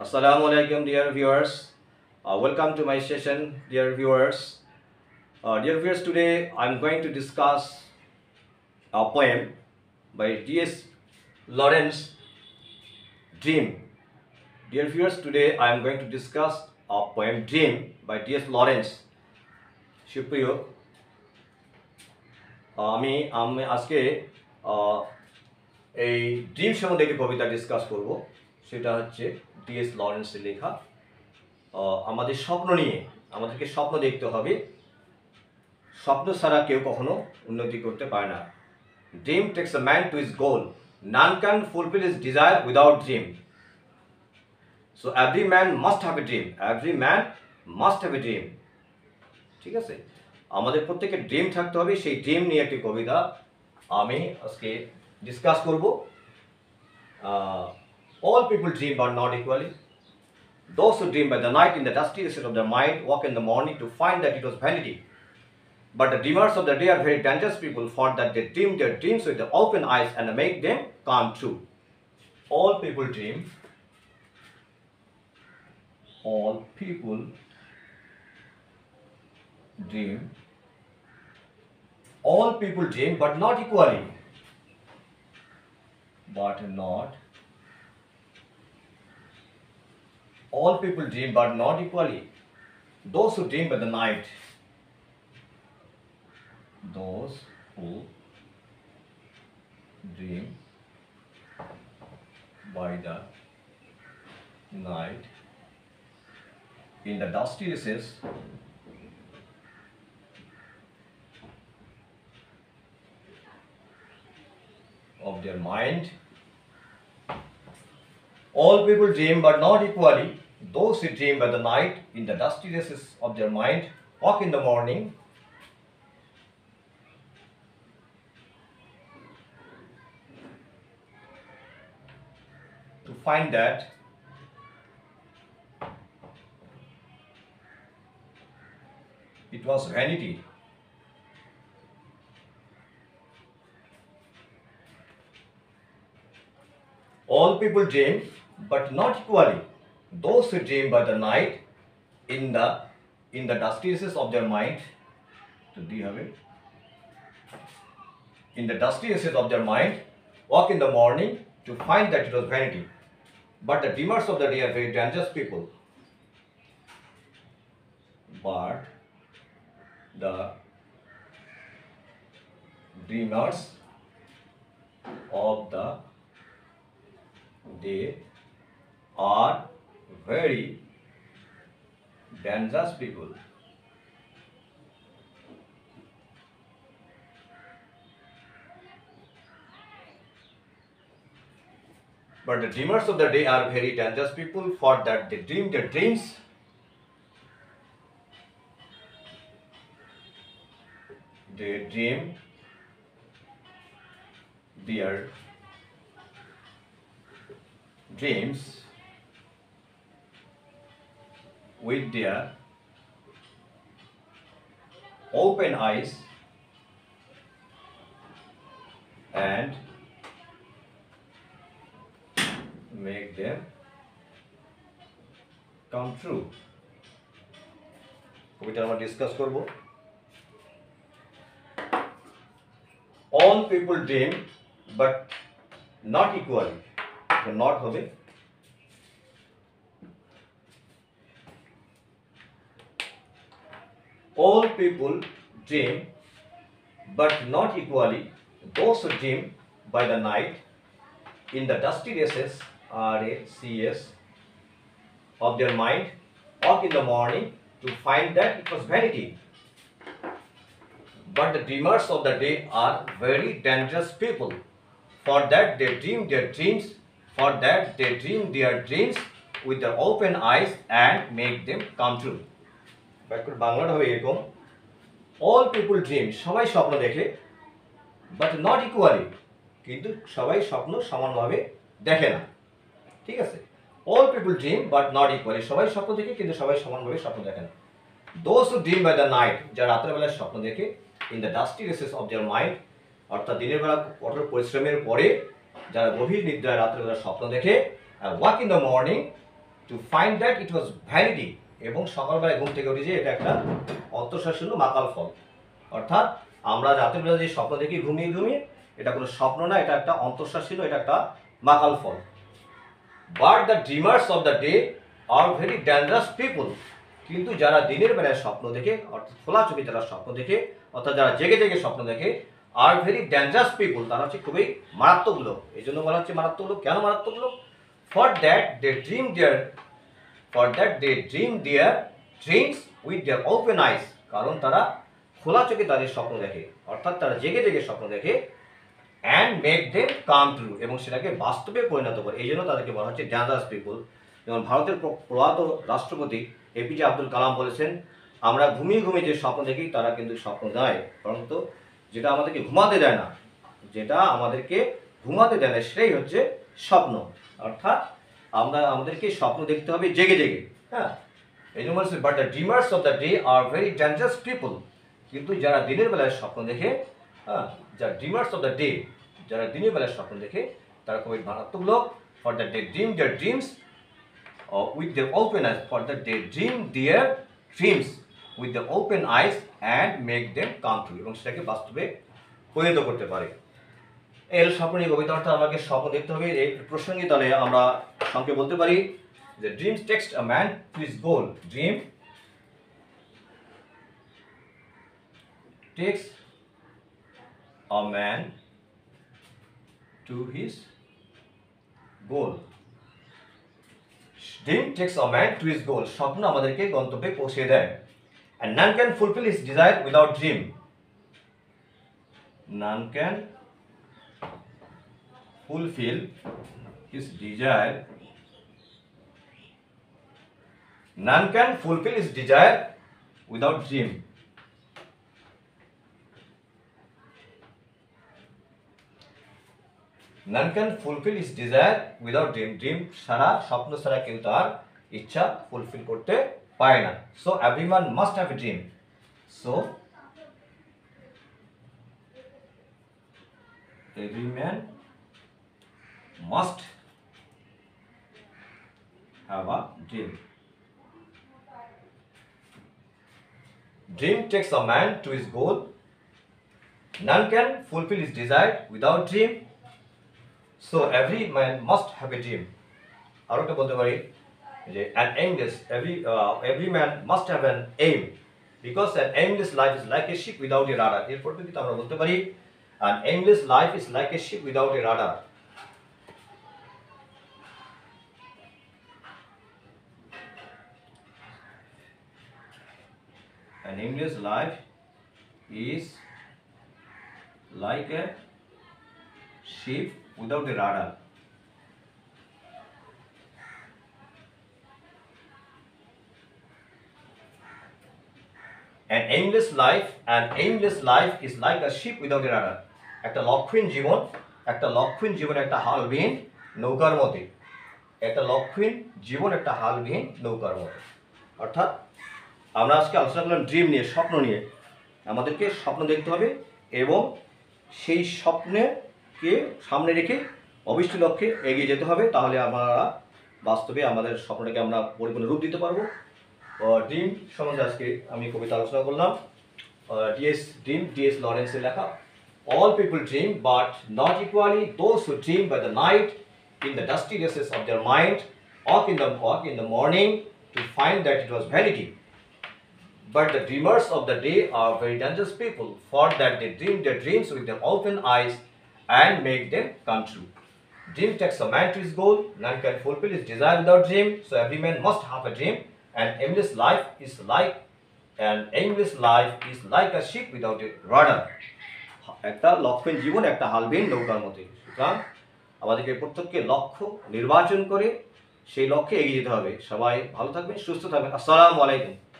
Assalamu alaikum, dear viewers. Uh, welcome to my session, dear viewers. Uh, dear viewers, today I'm going to discuss a poem by T.S. Lawrence, Dream. Dear viewers, today I'm going to discuss a poem Dream by T.S. Lawrence. সুপ্রিয় আমি আমি আজকে এই dream সম্বন্ধে একটি কবিতা discuss করব সেটা হচ্ছে ডিএস লরেন্সের লেখা। আমাদের স্বপ্ন নিয়ে আমাদেরকে স্বপ্ন দেখতে হবে। স্বপ্ন ছাড়া কেউ কখনো উন্নতি করতে পারে না। Dream takes a man to his goal none can fulfil his desire without dream so every man must have a dream every man must have a dream ঠিক আছে? আমাদের প্রত্যেকের ড্রিম থাকতে হবে। সেই ড্রিম নিয়ে একটি কবিতা আমি আজকে ডিসকাস করব। All people dream but not equally. Those who dream by the night in the dusty estate of their mind walk in the morning to find that it was vanity. But the dreamers of the day are very dangerous people for that they dream their dreams with the open eyes and make them come true. All people dream. All people dream. All people dream but not equally. But not all people dream but not equally. Those who dream by the night those who dream by the night in the dusty recess of their mind all people dream, but not equally. Those who dream by the night, in the dusty recesses of their mind, walk in the morning. To find that it was vanity. All people dream, but not equally. Those who dream by the night, in the in the dusty recesses of their mind. In the dustiness of their mind, walk in the morning to find that it was vanity. But the dreamers of the day are very dangerous people. But the dreamers of the they are very dangerous people. But the dreamers of the day are very dangerous people for that they dream their dreams. They dream their dreams with their open eyes and make them come true কবিতা আমরা discuss করব all people dream but not equally not হবে all people dream but not equally. Those who dream by the night in the dusty recesses r-a-c-s of their mind walk in the morning to find that it was vanity. But the dreamers of the day are very dangerous people. For that they dream their dreams for that they dream their dreams with their open eyes and make them come true বাক্যের বাংলাটা হবে এরকম। All people dream সবাই স্বপ্ন দেখে but not equally কিন্তু সবাই স্বপ্ন সমানভাবে দেখে না। ঠিক আছে? All people dream but not equally সবাই স্বপ্ন দেখে, কিন্তু সবাই সমানভাবে স্বপ্ন দেখে না। Those who dream by the night যারা রাতের বেলায় স্বপ্ন দেখে in the dusty recesses of their mind অর্থাৎ দিনের বেলা কঠোর পরিশ্রমের পরে, যারা গভীর নিদ্রায় রাতের বেলা স্বপ্ন দেখে wake in the morning to find that it was vanity এবং সকালবেলায় ঘুম থেকে উঠে যে এটা একটা অন্তঃশাসীয় মাকাল ফল। অর্থাৎ আমরা রাতের বেলা যে স্বপ্ন দেখি ঘুমিয়ে ঘুমিয়ে, এটা কোনো স্বপ্ন না, এটা একটা অন্তঃশ্বাসী এটা একটা মাকাল ফল। But the dreamers of the day are very dangerous people কিন্তু যারা দিনের বেলায় স্বপ্ন দেখে, অর্থাৎ খোলা চোখে যারা স্বপ্ন দেখে, অর্থাৎ যারা জেগে জেগে স্বপ্ন দেখে আর ভেরি ডেঞ্জারাস পিপল তারা হচ্ছে খুবই মারাত্মক লোক। এই জন্য বলা হচ্ছে মারাত্মক লোক। কেন মারাত্মক লোক? For that they dream their for that they dream their dreams with their open eyes কারণ তারা খোলা চোখে তাদের স্বপ্ন দেখে, অর্থাৎ তারা জেগে জেগে স্বপ্ন দেখে and make them come true এবং সেটাকে বাস্তবে পরিণত করে। এই জন্য তাদেরকে বলা হচ্ছে ড্যান্সার্স পিপুল যেমন ভারতের প্র- প্রয়াত রাষ্ট্রপতি এপিজে আব্দুল কালাম বলেছেন, আমরা ঘুমিয়ে ঘুমিয়ে যে স্বপ্ন দেখি, তারা কিন্তু স্বপ্ন দেয়। পরন্তু যেটা আমাদেরকে ঘুমাতে দেয় না, যেটা আমাদেরকে ঘুমাতে দেয় না, সেটাই হচ্ছে স্বপ্ন। অর্থাৎ আমরা আমাদেরকে স্বপ্ন দেখতে হবে জেগে জেগে। হ্যাঁ। বলছে but the dreamers of the day are very dangerous people কিন্তু যারা দিনের বেলায় স্বপ্ন দেখে হ্যাঁ যারা ড্রিমার্স অফ দ্য ডে যারা দিনের বেলায় স্বপ্ন দেখে তারা খুবই মারাত্মক লোক। For the day dream their dreams with the open eyes for the day dream their dreams with the open eyes and make them come এবং সেটাকে বাস্তবে পরিণত করতে পারে। এর স্বপ্ন নিয়ে কবিতা আমাকে স্বপ্ন দেখতে হবে এই প্রসঙ্গে তাহলে আমরা সংক্ষেপে বলতে পারি যে dreams takes a man to his goal dream takes a man to his goal. Dream takes a man to his goal. স্বপ্ন আমাদেরকে গন্তব্যে পৌঁছে দেয় and none can fulfill his desire without dream. None can fulfill his desire. None can fulfill his desire without dream. None can fulfil his desire without dream dream ছাড়া স্বপ্ন ছাড়া কেউ তার ইচ্ছা ফুলফিল করতে পারে না so every man must have a dream so Every man must have a dream Dream takes a man to his goal. None can fulfill his desire without dream. So every man must have a dream. আরো একটা বলতে পারি যে an aimless every uh, every man must have an aim because an aimless life is like a ship without a rudder এর পরিপ্রেক্ষিতে আমরা বলতে পারি an aimless life is like a ship without a rudder an aimless life is like a ship without a rudder. An aimless life, an aimless life is like a ship without a rudder. একটা লক্ষহীন জীবন, একটা লক্ষহীন জীবন, একটা হালবিহীন নৌকার মতে একটা লক্ষহীন জীবন, একটা হালবিহীন নৌকার মতো অর্থাৎ আমরা আজকে আলোচনা করলাম ড্রিম নিয়ে, স্বপ্ন নিয়ে। আমাদেরকে স্বপ্ন দেখতে হবে এবং সেই স্বপ্নেকে সামনে রেখে অবিষ্ট লক্ষ্যে এগিয়ে যেতে হবে। তাহলে আমরা বাস্তবে আমাদের স্বপ্নটাকে আমরা পরিপূর্ণ রূপ দিতে পারব। ড্রিম সম্বন্ধে আজকে আমি কবিতা আলোচনা করলাম। ডিএস ড্রিম ডিএস লরেন্সের লেখা All people dream, but not equally those who dream by the night, in the dustiness of their mind, walk in the, in the morning, to find that it was vanity. But the dreamers of the day are very dangerous people, for that they dream their dreams with their open eyes and make them come true. Dream takes a man to his goal, none can fulfill his desire without dream, so every man must have a dream. An aimless life is like an aimless life is like a ship without a rudder. একটা লক্ষ্যের জীবন, একটা হালবেন নৌকার মধ্যে সুতরাং আমাদেরকে প্রত্যেককে লক্ষ্য, নির্বাচন করে সেই লক্ষ্যে এগিয়ে যেতে হবে। সবাই ভালো থাকবেন, সুস্থ থাকবেন। আসসালামু আলাইকুম।